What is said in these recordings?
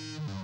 Thank you.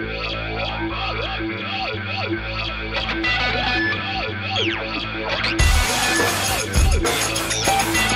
I'm sorry.